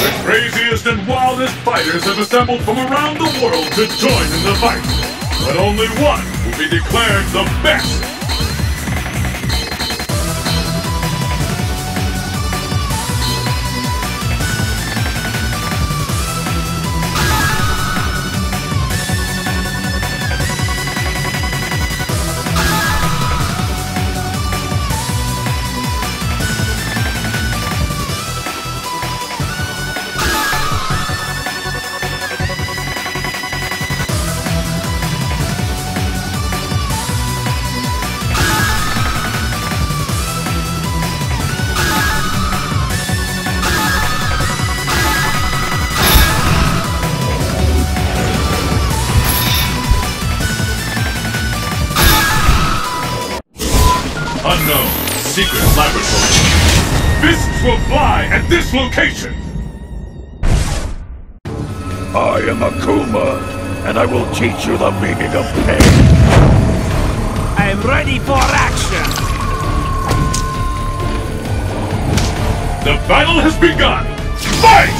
The craziest and wildest fighters have assembled from around the world to join in the fight. But only one will be declared the best. Unknown secret laboratory. Fists will fly at this location. I am Akuma, and I will teach you the meaning of pain. I'm ready for action! The battle has begun. Fight!